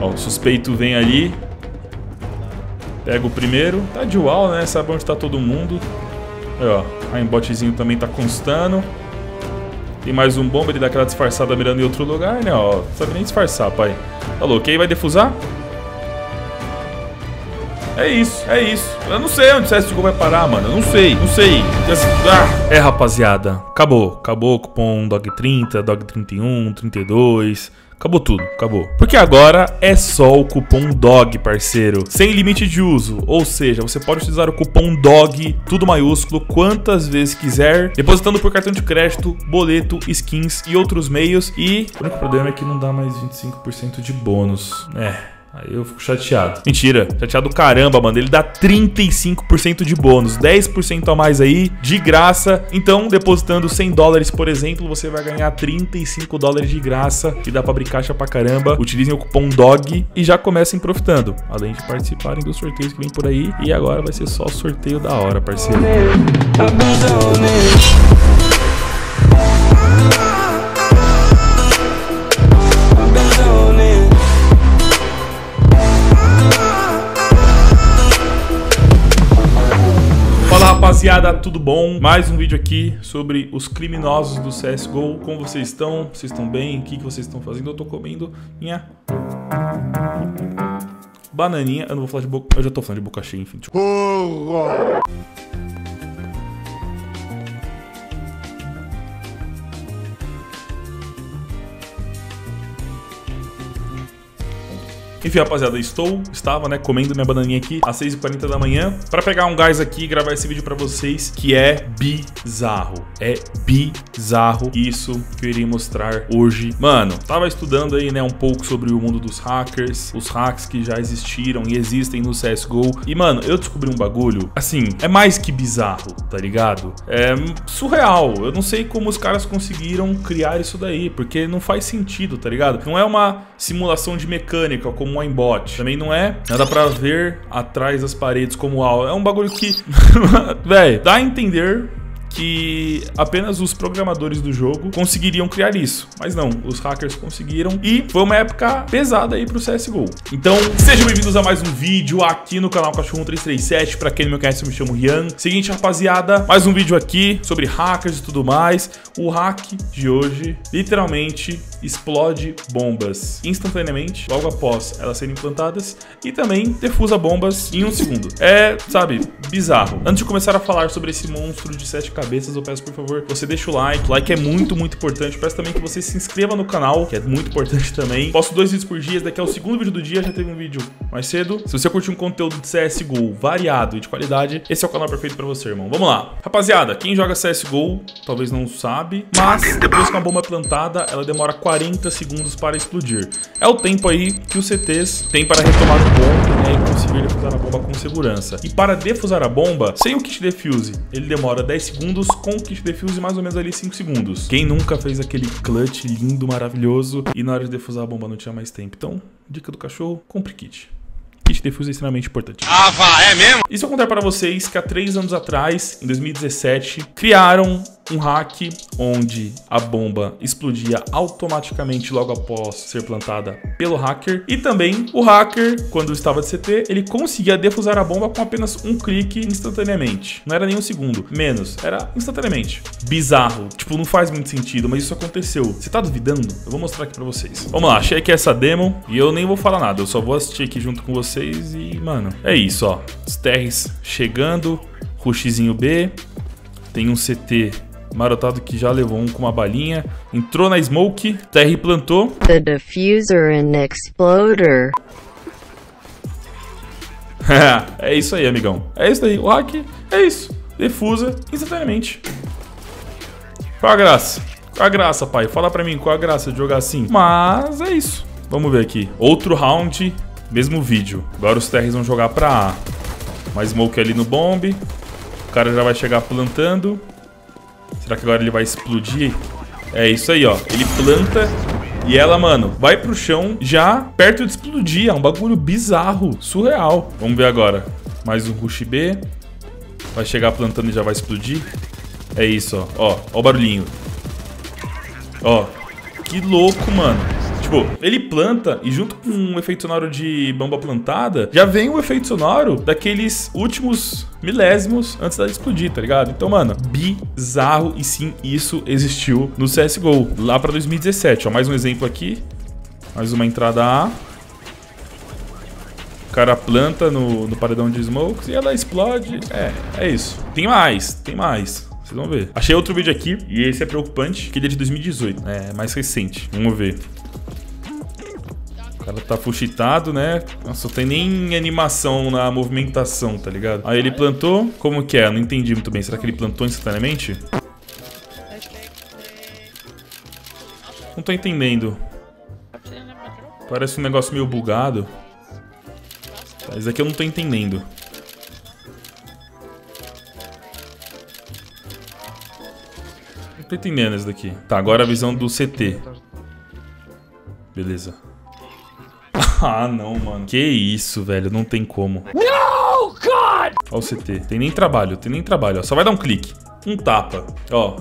Ó, o suspeito vem ali. Pega o primeiro. Tá de wall, né? Sabe onde tá todo mundo. Aí, ó. A embotzinho também tá constando. Tem mais um bomba, ele dá aquela disfarçada mirando em outro lugar, né? Ó, não sabe nem disfarçar, pai. Tá louco? Aí vai defusar? É isso, é isso. Eu não sei onde o CSGO vai parar, mano. Eu não sei, não sei. Ah. É, rapaziada. Acabou. Acabou o cupom DOG30, DOG31, 32. Acabou tudo, acabou. Porque agora é só o cupom DOG, parceiro. Sem limite de uso. Ou seja, você pode utilizar o cupom DOG, tudo maiúsculo, quantas vezes quiser, depositando por cartão de crédito, boleto, skins e outros meios. E o único problema é que não dá mais 25% de bônus. É. Aí eu fico chateado. Mentira, chateado caramba, mano. Ele dá 35% de bônus, 10% a mais aí, de graça. Então, depositando 100 dólares, por exemplo, você vai ganhar 35 dólares de graça, que dá pra abrir caixa pra caramba. Utilizem o cupom DOG e já comecem profitando. Além de participarem dos sorteios que vem por aí. E agora vai ser só sorteio da hora, parceiro. Rapaziada, tudo bom? Mais um vídeo aqui sobre os criminosos do CSGO. Como vocês estão? Vocês estão bem? O que, que vocês estão fazendo? Eu tô comendo minha bananinha. Eu não vou falar de boca... Eu já tô falando de boca cheia, enfim. Enfim, rapaziada, estou, estava, né, comendo minha bananinha aqui às 6h40 da manhã para pegar um gás aqui e gravar esse vídeo para vocês que é bizarro. É bizarro isso que eu irei mostrar hoje. Mano, tava estudando aí, né, um pouco sobre o mundo dos hackers, os hacks que já existiram e existem no CSGO. E, mano, eu descobri um bagulho, assim, é mais que bizarro, tá ligado? É surreal. Eu não sei como os caras conseguiram criar isso daí, porque não faz sentido, tá ligado? Não é uma simulação de mecânica como aimbot. Também não é nada pra ver atrás das paredes como algo. É um bagulho que, velho, dá a entender que apenas os programadores do jogo conseguiriam criar isso. Mas não, os hackers conseguiram e foi uma época pesada aí pro CSGO. Então, sejam bem-vindos a mais um vídeo aqui no canal Cachorro 337. Pra quem não me conhece, eu me chamo Rian. Seguinte, rapaziada, mais um vídeo aqui sobre hackers e tudo mais. O hack de hoje, literalmente, explode bombas instantaneamente, logo após elas serem implantadas, e também defusa bombas em um segundo. É, sabe, bizarro. Antes de começar a falar sobre esse monstro de sete cabeças, cabeças, eu peço por favor, você deixa o like. O like é muito, muito importante. Peço também que você se inscreva no canal, que é muito importante também. Posto dois vídeos por dia, daqui é o segundo vídeo do dia, já teve um vídeo mais cedo. Se você curte um conteúdo de CSGO variado e de qualidade, esse é o canal perfeito pra você, irmão. Vamos lá. Rapaziada, quem joga CSGO talvez não sabe, mas depois que uma bomba é plantada, ela demora 40 segundos para explodir. É o tempo aí que os CTs têm para retomar o bomba né, e conseguir defusar a bomba com segurança. E para defusar a bomba, sem o kit defuse, ele demora 10 segundos segundos, com o kit defuse mais ou menos ali 5 segundos. Quem nunca fez aquele clutch lindo, maravilhoso e na hora de defusar a bomba não tinha mais tempo? Então, dica do cachorro, compre kit. Kit defuse é extremamente importante. Ah, vá, é mesmo? E se eu contar para vocês que há três anos atrás, em 2017, criaram um hack onde a bomba explodia automaticamente logo após ser plantada pelo hacker. E também o hacker, quando estava de CT, ele conseguia defusar a bomba com apenas um clique instantaneamente. Não era nem um segundo, menos, era instantaneamente. Bizarro, tipo, não faz muito sentido, mas isso aconteceu. Você tá duvidando? Eu vou mostrar aqui pra vocês. Vamos lá, achei aqui essa demo e eu nem vou falar nada, eu só vou assistir aqui junto com vocês e, mano, é isso, ó. Os TRs chegando, rushzinho B, tem um CT Marotado que já levou um com uma balinha. Entrou na smoke. TR plantou. The diffuser and exploder. é isso aí, amigão. É isso aí. O hack é isso. Defusa instantaneamente. Qual a graça? Qual a graça, pai? Fala pra mim qual a graça de jogar assim. Mas é isso. Vamos ver aqui. Outro round, mesmo vídeo. Agora os TRs vão jogar pra A. Mais smoke ali no bomb. O cara já vai chegar plantando. Será que agora ele vai explodir? É isso aí, ó. Ele planta e ela, mano, vai pro chão já perto de explodir. É um bagulho bizarro, surreal. Vamos ver agora. Mais um rush B. Vai chegar plantando e já vai explodir. É isso, ó. Ó, ó o barulhinho. Ó. Que louco, mano. Tipo, ele planta e junto com um efeito sonoro de bomba plantada, já vem o efeito sonoro daqueles últimos milésimos antes dela explodir, tá ligado? Então, mano, bizarro e sim, isso existiu no CSGO, lá pra 2017. Ó, mais um exemplo aqui. Mais uma entrada A. O cara planta no, no paredão de smokes e ela explode. É, é isso. Tem mais, tem mais. Vocês vão ver. Achei outro vídeo aqui, e esse é preocupante, que ele é de 2018. É mais recente. Vamos ver. Cara tá fuxitado, né? Nossa, não tem nem animação na movimentação, tá ligado? Aí ele plantou. Como que é? Não entendi muito bem. Será que ele plantou instantaneamente? Não tô entendendo. Parece um negócio meio bugado. Mas aqui eu não tô entendendo. Não tô entendendo esse daqui. Tá, agora a visão do CT. Beleza. Ah, não, mano. Que isso, velho. Não tem como. No, God! Ó o CT. Tem nem trabalho, tem nem trabalho. Ó. Só vai dar um clique. Um tapa. Ó.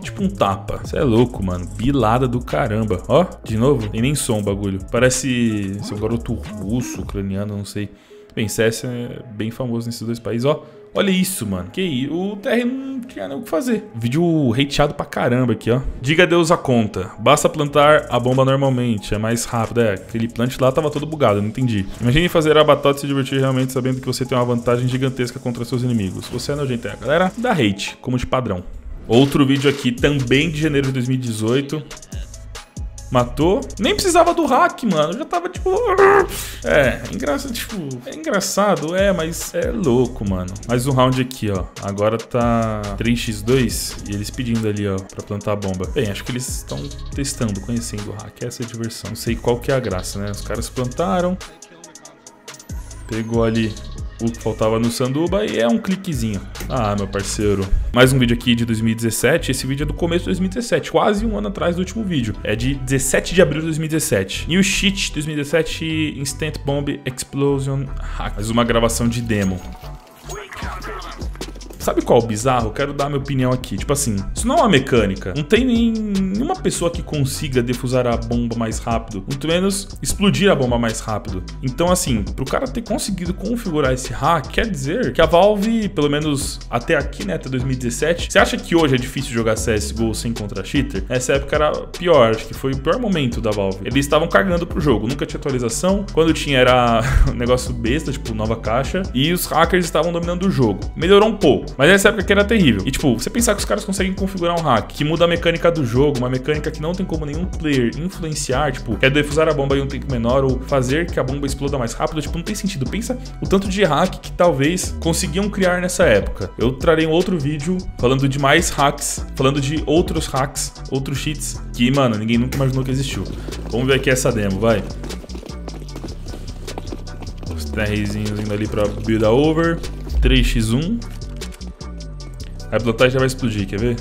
Tipo um tapa. Você é louco, mano. Bilada do caramba. Ó, de novo. Tem nem som o bagulho. Parece ser um garoto russo, ucraniano, não sei. Bem, CS é bem famoso nesses dois países. Ó, Olha isso, mano. Que isso? O TR não tinha nem o que fazer. Vídeo hateado pra caramba aqui, ó. Diga Deus a conta. Basta plantar a bomba normalmente. É mais rápido. É, aquele plant lá tava todo bugado, não entendi. Imagine fazer a batata e se divertir realmente sabendo que você tem uma vantagem gigantesca contra seus inimigos. Você é nojento. É, galera, dá hate, como de padrão. Outro vídeo aqui, também de janeiro de 2018. Matou. Nem precisava do hack, mano. Já tava tipo. É, engraçado, tipo. É engraçado, é, mas é louco, mano. Mais um round aqui, ó. Agora tá 3x2 e eles pedindo ali, ó, pra plantar a bomba. Bem, acho que eles estão testando, conhecendo o hack. Essa é a diversão. Não sei qual que é a graça, né? Os caras plantaram. Pegou ali o que faltava no Sanduba e é um cliquezinho. Ah, meu parceiro. Mais um vídeo aqui de 2017. Esse vídeo é do começo de 2017, quase um ano atrás do último vídeo. É de 17 de abril de 2017. E o Cheat 2017 Instant Bomb Explosion Hack. Mais uma gravação de demo. Sabe qual é o bizarro? Quero dar minha opinião aqui. Tipo assim, isso não é uma mecânica. Não tem nenhuma pessoa que consiga defusar a bomba mais rápido. Muito menos explodir a bomba mais rápido. Então, assim, pro cara ter conseguido configurar esse hack, quer dizer que a Valve, pelo menos até aqui, né, até 2017, você acha que hoje é difícil jogar CSGO sem contra cheater? Nessa época era pior, acho que foi o pior momento da Valve. Eles estavam cagando pro jogo, nunca tinha atualização. Quando tinha era um negócio besta, tipo nova caixa, e os hackers estavam dominando o jogo. Melhorou um pouco, mas nessa época que era terrível. E tipo, você pensar que os caras conseguem configurar um hack que muda a mecânica do jogo, uma mecânica que não tem como nenhum player influenciar, tipo, quer defusar a bomba em um tempo menor ou fazer que a bomba exploda mais rápido, tipo, não tem sentido. Pensa o tanto de hack que talvez conseguiam criar nessa época. Eu trarei um outro vídeo falando de mais hacks, falando de outros hacks, outros cheats que, mano, ninguém nunca imaginou que existiu. Vamos ver aqui essa demo, vai. Os TRzinhos indo ali pra build over. 3x1. A plantagem já vai explodir, quer ver?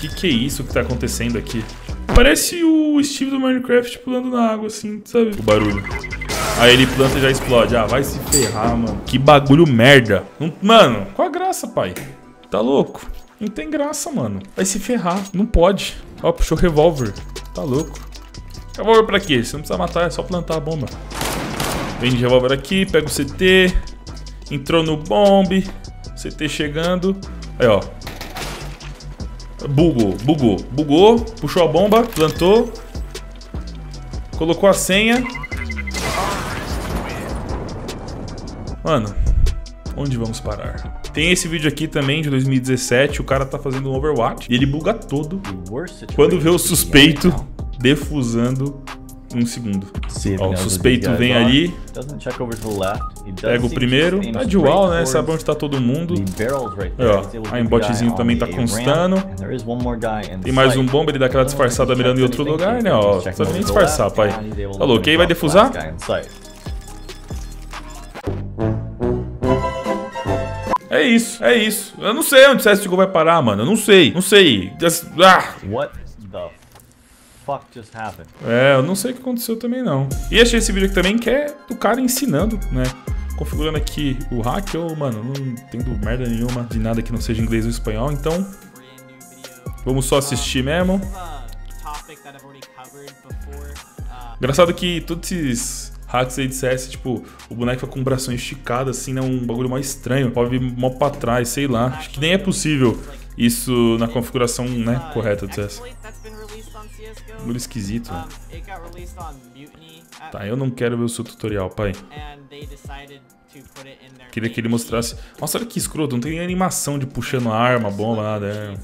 Que que é isso que tá acontecendo aqui? Parece o Steve do Minecraft pulando na água, assim, sabe? O barulho. Aí ele planta e já explode. Ah, vai se ferrar, mano. Que bagulho merda. Mano, qual a graça, pai? Tá louco? Não tem graça, mano. Vai se ferrar. Não pode. Ó, puxou revólver. Tá louco. Revólver pra quê? Você não precisa matar, é só plantar a bomba. Vem de revólver aqui, pega o CT. Entrou no bombe. CT chegando. Aí, ó. Bugou, bugou, bugou. Puxou a bomba, plantou. Colocou a senha. Mano, onde vamos parar? Tem esse vídeo aqui também de 2017. O cara tá fazendo um Overwatch e ele buga todo quando vê o suspeito defusando um segundo. Ó, o suspeito vem ali, pega o primeiro. Tá de wall, né? Sabe onde tá todo mundo. Aí, ó, a aimbotzinho também tá constando. Tem mais um bomba, ele dá aquela disfarçada mirando em outro lugar, né? Ó, não sabe nem disfarçar, pai. Falou, quem vai defusar? É isso, é isso. Eu não sei onde o CSGO vai parar, mano. Eu não sei, não sei. Ah! É, eu não sei o que aconteceu também não. E achei esse vídeo aqui também que é do cara ensinando, né? configurando aqui o hack. Eu, mano, não entendo merda nenhuma de nada que não seja inglês ou espanhol, então vamos só assistir mesmo. Engraçado que todos esses hacks aí de CS, tipo, o boneco fica com o bração esticado, assim, né? Um bagulho mais estranho. Pode vir mó pra trás, sei lá. Acho que nem é possível isso na configuração, né, correta do CS. Bagulho esquisito, né? Tá, eu não quero ver o seu tutorial, pai. Queria que ele mostrasse... Nossa, olha que escroto, não tem nem animação de puxando arma, bomba, nada. É...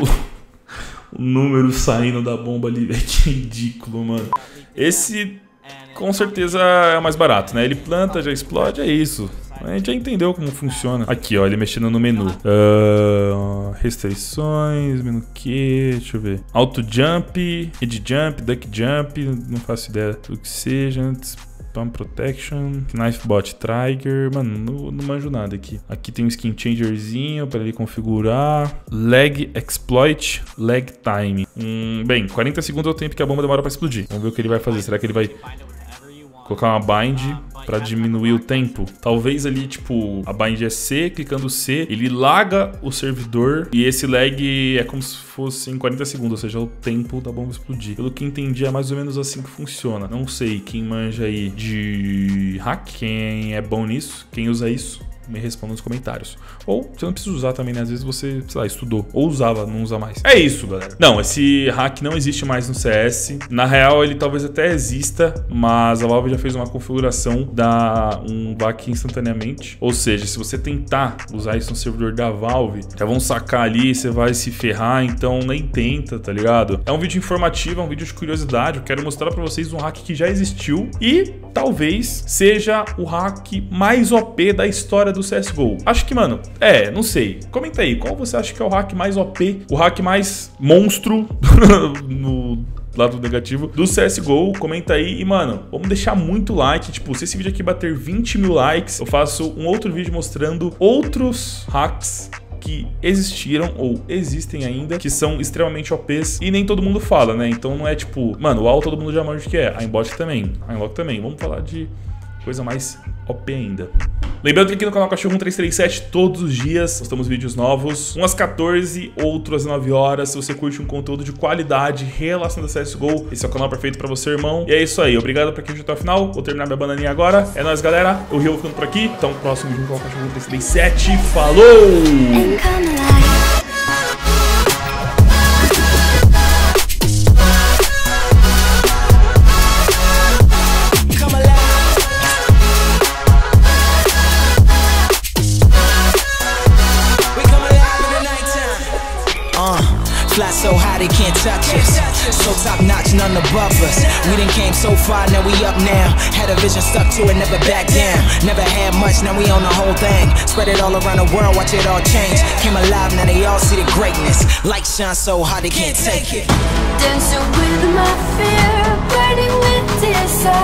O, o número saindo da bomba ali, velho, que ridículo, mano. Esse com certeza é o mais barato, né? Ele planta, já explode, é isso. A gente já entendeu como funciona. Aqui, ó, ele mexendo no menu. Uh, restrições, menu que, deixa eu ver. Auto jump, head jump, duck jump, não faço ideia do que seja. Spam Protection, Knife Bot Trigger, mano, não, não manjo nada aqui. Aqui tem um Skin Changerzinho para ele configurar. Lag Exploit, Lag Time. Hum, bem, 40 segundos é o tempo que a bomba demora para explodir. Vamos ver o que ele vai fazer. Será que ele vai colocar uma bind para diminuir o tempo. Talvez ali, tipo, a bind é C, clicando C, ele laga o servidor e esse lag é como se fosse em 40 segundos, ou seja, o tempo da bomba explodir. Pelo que entendi, é mais ou menos assim que funciona. Não sei quem manja aí de hack, quem é bom nisso, quem usa isso me responda nos comentários. Ou você não precisa usar também, né? Às vezes você, sei lá, estudou. Ou usava, não usa mais. É isso, galera. Não, esse hack não existe mais no CS. Na real, ele talvez até exista, mas a Valve já fez uma configuração da um hack instantaneamente. Ou seja, se você tentar usar isso no servidor da Valve, já vão sacar ali, você vai se ferrar, então nem tenta, tá ligado? É um vídeo informativo, é um vídeo de curiosidade. Eu quero mostrar pra vocês um hack que já existiu e talvez seja o hack mais OP da história do do CSGO? Acho que, mano, é, não sei. Comenta aí, qual você acha que é o hack mais OP, o hack mais monstro no lado negativo do CSGO, comenta aí e, mano, vamos deixar muito like, tipo, se esse vídeo aqui bater 20 mil likes, eu faço um outro vídeo mostrando outros hacks que existiram ou existem ainda, que são extremamente OPs e nem todo mundo fala, né? Então não é tipo, mano, o AL todo mundo já manja o que é, a Aimbot também, a Inlock também. Vamos falar de coisa mais OP ainda. Lembrando que aqui no canal Cachorro 1337 todos os dias postamos vídeos novos, umas 14, outras 9 horas. Se você curte um conteúdo de qualidade relacionado a CSGO, esse é o canal perfeito pra você, irmão. E é isso aí, obrigado pra quem viu até o final. Vou terminar minha bananinha agora. É nóis, galera. Eu Rio ficando por aqui. Então, próximo vídeo no canal Cachorro 1337. Falou! Fly so high they can't touch us. So top notch, none above us. We done came so far, now we up now. Had a vision, stuck to it, never back down. Never had much, now we own the whole thing. Spread it all around the world, watch it all change. Came alive, now they all see the greatness. Light shine so hard they can't take it. Dancing with my fear, burning with desire.